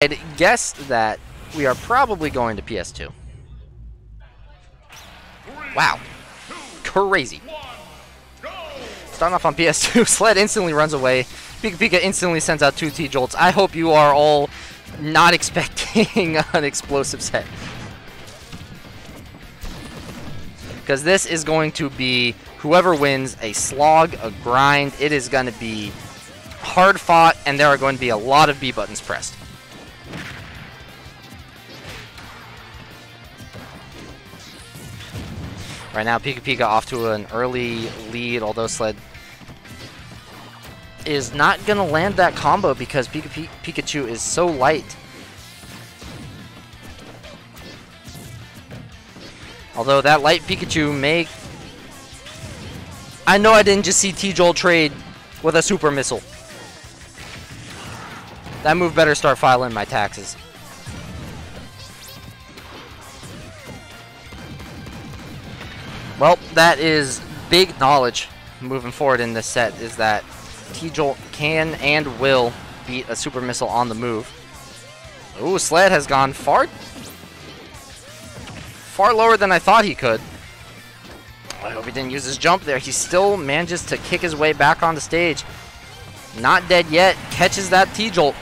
I'd guess that we are probably going to PS2. Wow. Crazy. Starting off on PS2, Sled instantly runs away. Pika Pika instantly sends out two T-Jolts. I hope you are all not expecting an explosive set. Because this is going to be, whoever wins, a slog, a grind. It is going to be hard fought, and there are going to be a lot of B buttons pressed. Right now, Pika Pika off to an early lead, although Sled is not going to land that combo because Pika P Pikachu is so light. Although that light Pikachu may... I know I didn't just see T-Jolt trade with a Super Missile. That move better start filing my taxes. Well, that is big knowledge moving forward in this set is that T-Jolt can and will beat a Super Missile on the move. Ooh, Sled has gone far far lower than I thought he could. I hope he didn't use his jump there. He still manages to kick his way back on the stage. Not dead yet. Catches that T-Jolt.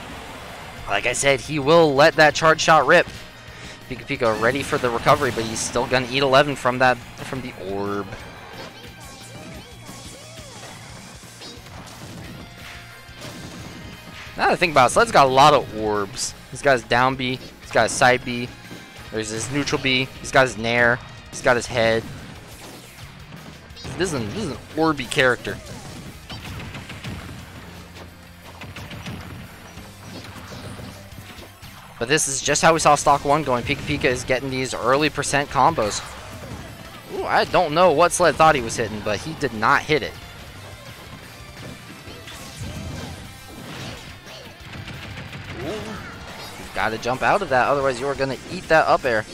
Like I said, he will let that charge shot rip. Pika Pika ready for the recovery, but he's still gonna eat 11 from that from the orb. Now that I think about it, Sled's got a lot of orbs. He's got his down B, he's got his side B, there's his neutral B, he's got his Nair, he's got his head. This is an, this is an orby character. But this is just how we saw Stock 1 going. Pika Pika is getting these early percent combos. Ooh, I don't know what Sled thought he was hitting, but he did not hit it. You've got to jump out of that, otherwise you're going to eat that up air.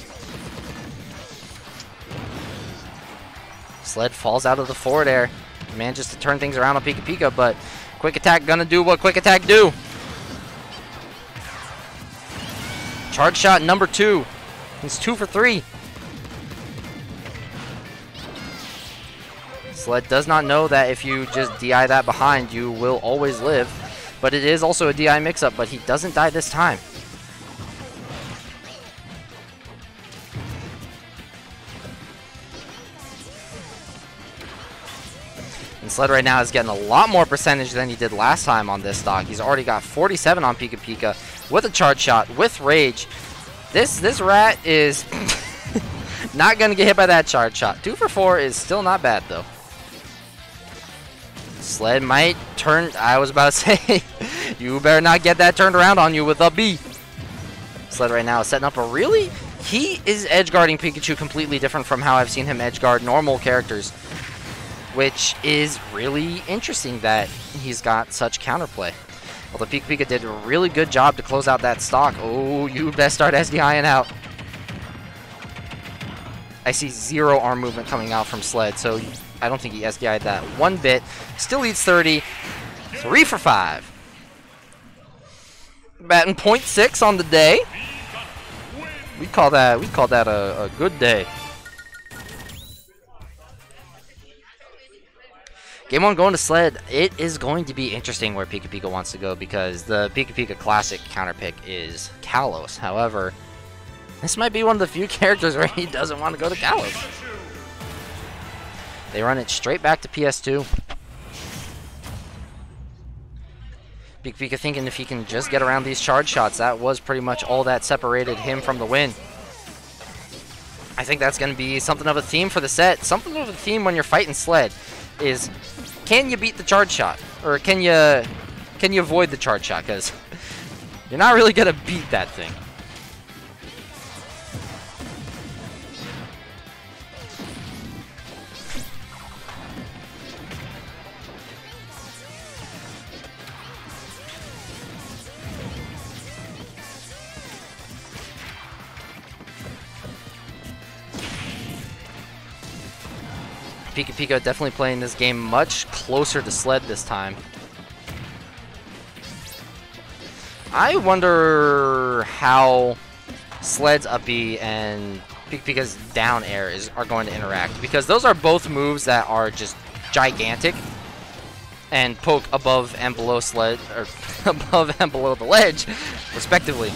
Sled falls out of the forward air. Manages to turn things around on Pika Pika, but Quick Attack gonna do what Quick Attack do. Charge shot number two. He's two for three. Sled does not know that if you just DI that behind, you will always live. But it is also a DI mix-up, but he doesn't die this time. And Sled right now is getting a lot more percentage than he did last time on this stock. He's already got 47 on Pika Pika with a charge shot, with rage. This this rat is not going to get hit by that charge shot. 2 for 4 is still not bad, though. Sled might turn... I was about to say, you better not get that turned around on you with a B. Sled right now is setting up a really... He is edge guarding Pikachu completely different from how I've seen him edge guard normal characters. Which is really interesting that he's got such counterplay. Although Pika Pika did a really good job to close out that stock. Oh, you best start SDIing out. I see zero arm movement coming out from Sled, so I don't think he SDI'd that one bit. Still leads 30. Three for five. Batting .6 on the day. We call that we call that a, a good day. Game 1 going to Sled. It is going to be interesting where Pika Pika wants to go because the Pika Pika Classic counter pick is Kalos. However, this might be one of the few characters where he doesn't want to go to Kalos. They run it straight back to PS2. Pika Pika thinking if he can just get around these charge shots, that was pretty much all that separated him from the win. I think that's going to be something of a theme for the set. Something of a theme when you're fighting Sled is can you beat the charge shot? Or can you can you avoid the charge shot? Because you're not really going to beat that thing. Pika Pika definitely playing this game much closer to Sled this time. I wonder how Sled's up B and Pika Pika's down air is are going to interact because those are both moves that are just gigantic and poke above and below sled or above and below the ledge respectively.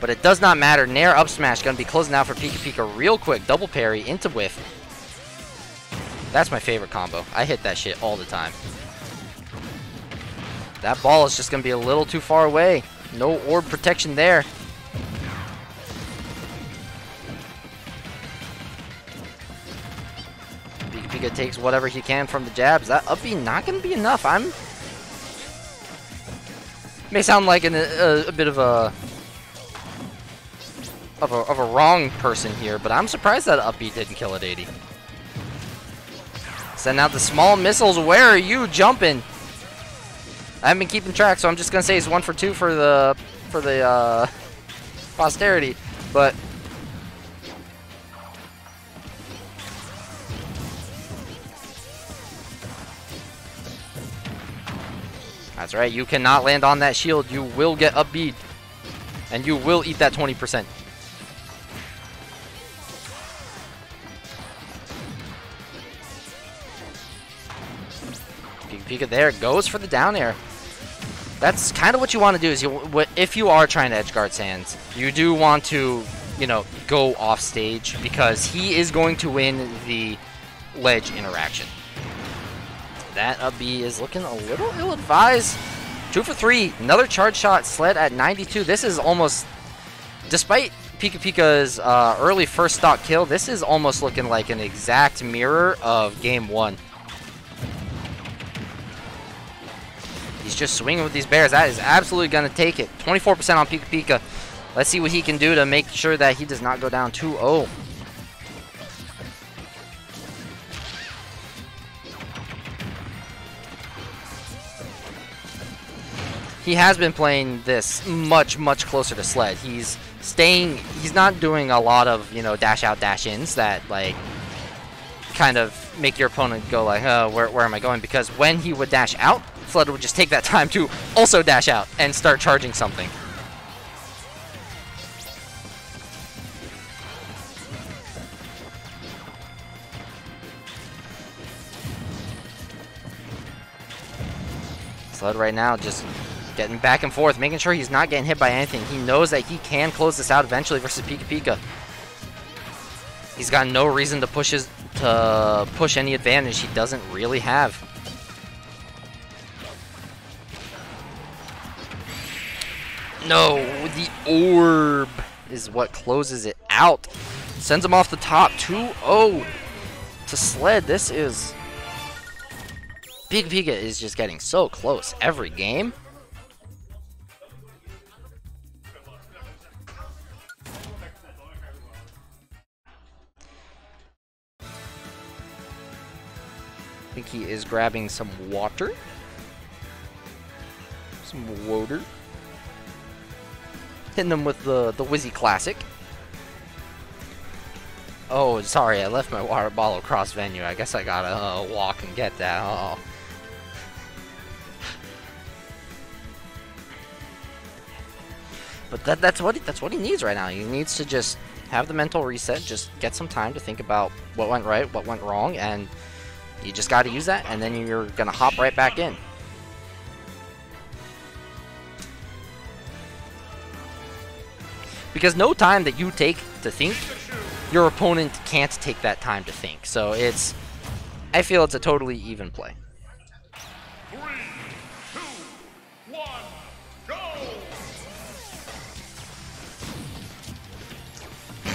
But it does not matter. Nair up smash gonna be closing out for Pika Pika real quick. Double parry into whiff that's my favorite combo I hit that shit all the time that ball is just gonna be a little too far away no orb protection there Pika takes whatever he can from the jabs. That up not going to be enough. I'm... May sound like an, a, a, bit of a, of a of a wrong person here, but I'm surprised that up B didn't kill at 80. Send out the small missiles. Where are you jumping? I haven't been keeping track, so I'm just gonna say it's one for two for the for the uh, posterity. But That's right, you cannot land on that shield. You will get up B. And you will eat that 20%. Pika there, goes for the down air. That's kind of what you want to do is you, if you are trying to edge guard Sands, you do want to, you know, go off stage because he is going to win the ledge interaction that up B is looking a little ill-advised. Two for three. Another charge shot. Sled at 92. This is almost, despite Pika Pika's uh, early first stock kill, this is almost looking like an exact mirror of game one. Just swinging with these bears. That is absolutely going to take it. 24% on Pika Pika. Let's see what he can do to make sure that he does not go down 2-0. he has been playing this much, much closer to Sled. He's staying, he's not doing a lot of, you know, dash out, dash ins that, like, kind of make your opponent go like, oh, where, where am I going? Because when he would dash out, Sled would just take that time to also dash out and start charging something. Sled right now just Getting back and forth, making sure he's not getting hit by anything. He knows that he can close this out eventually versus Pika Pika. He's got no reason to push his to push any advantage he doesn't really have. No, the orb is what closes it out. Sends him off the top 2-0 to Sled. This is... Pika Pika is just getting so close every game. I think he is grabbing some water. Some water. Hitting them with the, the Wizzy Classic. Oh, sorry, I left my water bottle across venue. I guess I gotta uh, walk and get that. Oh. But that, that's what he, that's what he needs right now. He needs to just have the mental reset, just get some time to think about what went right, what went wrong, and you just got to use that, and then you're to hop right back in. Because no time that you take to think, your opponent can't take that time to think. So it's, I feel it's a totally even play.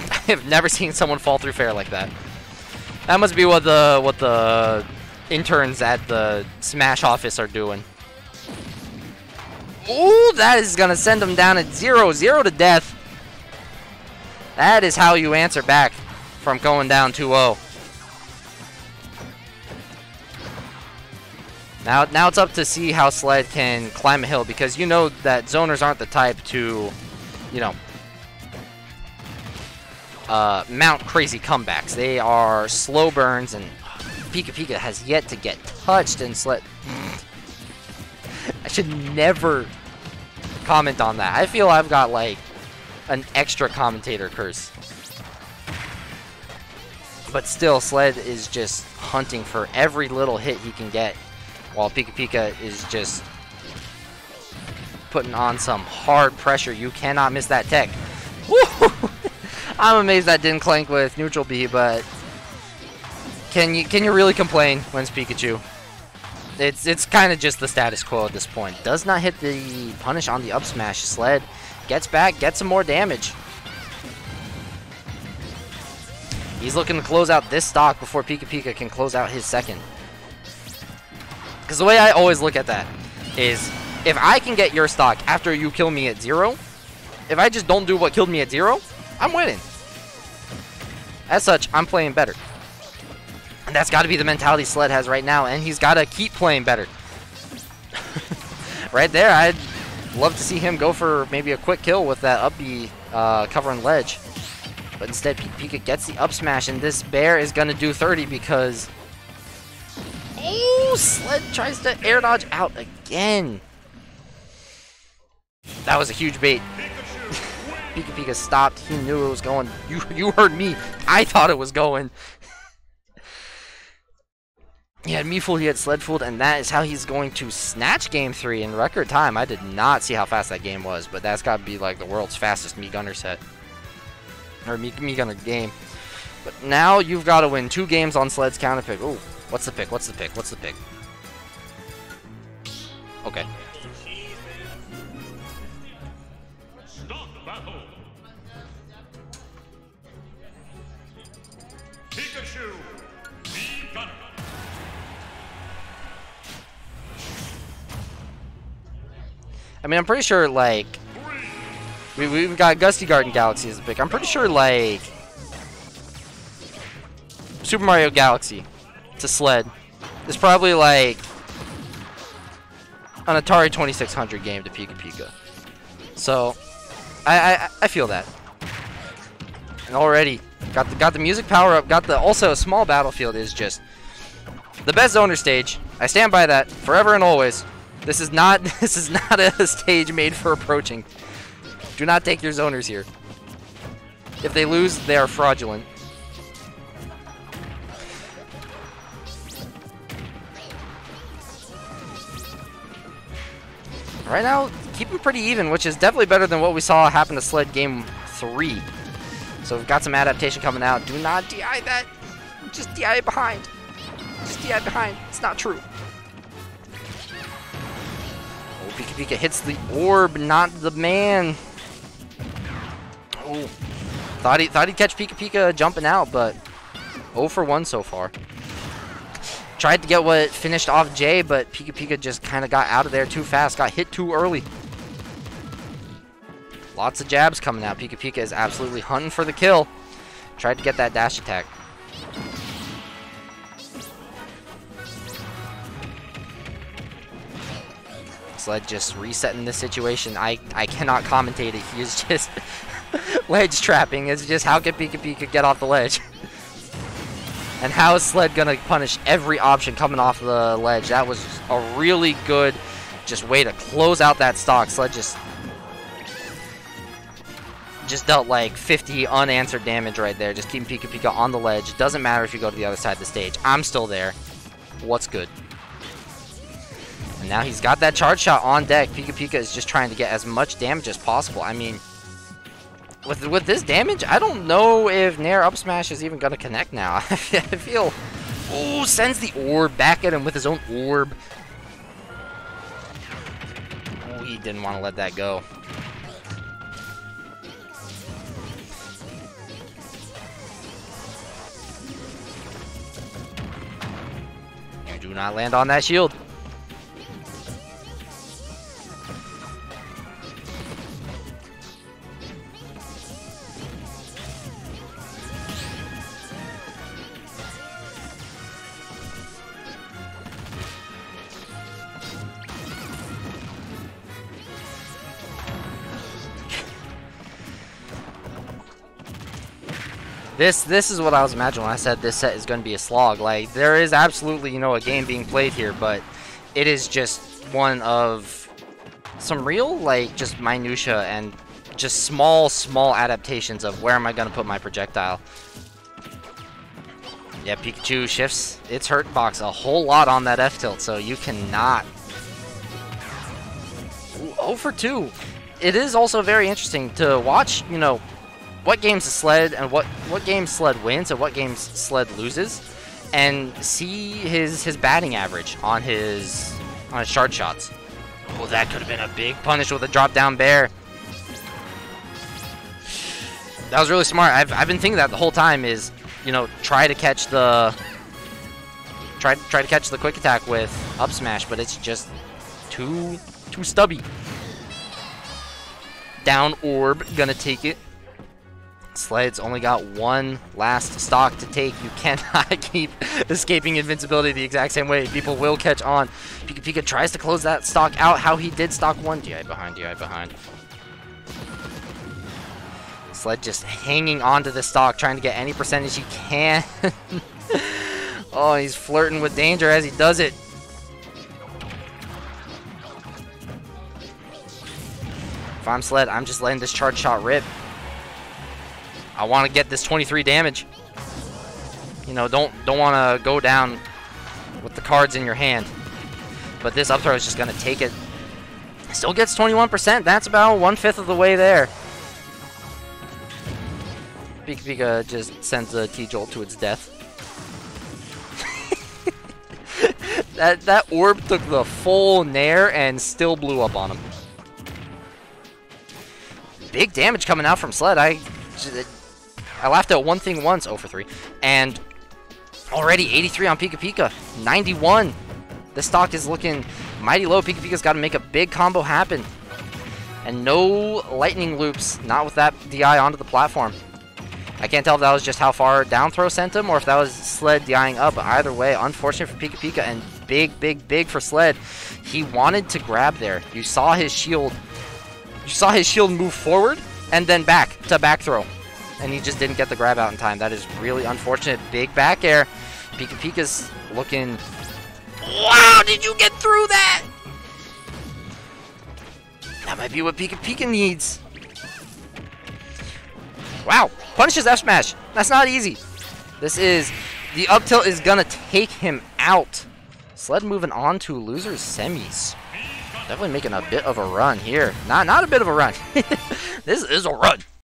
I have never seen someone fall through fair like that. That must be what the what the interns at the Smash office are doing. Ooh, that is gonna send them down at zero, zero to death. That is how you answer back from going down 2-0. Now, now it's up to see how Sled can climb a hill because you know that zoners aren't the type to, you know, uh, mount crazy comebacks. They are slow burns, and Pika Pika has yet to get touched and Sled. I should never comment on that. I feel I've got like an extra commentator curse. But still, Sled is just hunting for every little hit he can get, while Pika Pika is just putting on some hard pressure. You cannot miss that tech. I'm amazed that didn't clank with neutral B, but can you can you really complain when it's Pikachu? It's it's kind of just the status quo at this point. Does not hit the punish on the up smash. Sled gets back, gets some more damage. He's looking to close out this stock before Pika Pika can close out his second. Because the way I always look at that is, if I can get your stock after you kill me at zero, if I just don't do what killed me at zero, I'm winning. As such, I'm playing better. And that's got to be the mentality Sled has right now, and he's got to keep playing better. right there, I'd love to see him go for maybe a quick kill with that up B uh, covering ledge. But instead, Pika gets the up smash, and this bear is going to do 30 because... Oh, Sled tries to air dodge out again. That was a huge bait. Pika Pika stopped. He knew it was going. You, you heard me. I thought it was going. He had me fooled, he had Sled fooled, and that is how he's going to snatch Game 3 in record time. I did not see how fast that game was, but that's got to be like the world's fastest Mii Gunner set or me, me gonna game. But now you've got to win two games on Sled's counter pick. Ooh, what's the pick? What's the pick? What's the pick? Okay. I mean, I'm pretty sure, like, we, we've got Gusty Garden Galaxy as a pick. I'm pretty sure, like, Super Mario Galaxy to sled is probably, like, an Atari 2600 game to Pika Pika. So, I, I, I feel that. And already, got the, got the music power up, got the, also a small battlefield is just the best zoner stage. I stand by that forever and always. This is not, this is not a stage made for approaching. Do not take your zoners here. If they lose, they are fraudulent. Right now, keep them pretty even, which is definitely better than what we saw happen to Sled Game 3. So we've got some adaptation coming out. Do not DI that. Just DI behind. Just DI behind. It's not true. Pika Pika hits the orb, not the man. Oh, thought he thought he'd catch Pika Pika jumping out, but 0 for 1 so far. Tried to get what finished off Jay, but Pika Pika just kind of got out of there too fast, got hit too early. Lots of jabs coming out. Pika Pika is absolutely hunting for the kill. Tried to get that dash attack. Sled just resetting the situation. I, I cannot commentate it. He is just ledge trapping It's just how can Pika Pika get off the ledge? and how is Sled gonna punish every option coming off the ledge? That was a really good just way to close out that stock. Sled just just dealt like 50 unanswered damage right there. Just keeping Pika Pika on the ledge. Doesn't matter if you go to the other side of the stage. I'm still there. What's good? And now he's got that charge shot on deck. Pika Pika is just trying to get as much damage as possible. I mean, with with this damage, I don't know if Nair up smash is even gonna connect now. I feel. Oh, sends the orb back at him with his own orb. Oh, he didn't want to let that go. You do not land on that shield. This this is what I was imagining when I said this set is going to be a slog. Like, there is absolutely, you know, a game being played here, but it is just one of some real, like, just minutia and just small, small adaptations of where am I going to put my projectile. Yeah, Pikachu shifts its hurt box a whole lot on that F-tilt, so you cannot... Ooh, 0 for 2. It is also very interesting to watch, you know, what games Sled and what, what games Sled wins and what games Sled loses, and see his, his batting average on his, on his charge shots. Oh, that could have been a big punish with a drop-down bear. That was really smart. I've, I've been thinking that the whole time is you know, try to catch the try try to catch the quick attack with up smash, but it's just too too stubby. Down orb, gonna take it. Sled's only got one last stock to take. You cannot keep escaping invincibility the exact same way. People will catch on. Pika Pika tries to close that stock out how he did stock one. DI behind, DI behind. Sled just hanging onto the stock, trying to get any percentage he can. oh, he's flirting with danger as he does it. If I'm Sled, I'm just letting this charge shot rip. I want to get this 23 damage. You know, don't don't want to go down with the cards in your hand. But this up throw is just going to take it. Still gets 21%. That's about one-fifth of the way there. Pika Pika just sends a T-Jolt to its death. that that orb took the full nair and still blew up on him. Big damage coming out from Sled. I I laughed at one thing once, 0 for 3, and already 83 on Pika Pika, 91. This stock is looking mighty low. Pika Pika's got to make a big combo happen. And no lightning loops, not with that DI onto the platform. I can't tell if that was just how far down throw sent him or if that was Sled dying up. But either way, unfortunate for Pika Pika and big, big, big for Sled. He wanted to grab there. You saw his shield. You saw his shield move forward and then back to back throw. And he just didn't get the grab out in time. That is really unfortunate. Big back air. Pika Pika's looking... Wow, did you get through that? That might be what Pika Pika needs. Wow, punishes F smash. That's not easy. This is the up tilt is gonna take him out. Sled moving on to losers semis. Definitely making a bit of a run here. Not not a bit of a run. this is a run.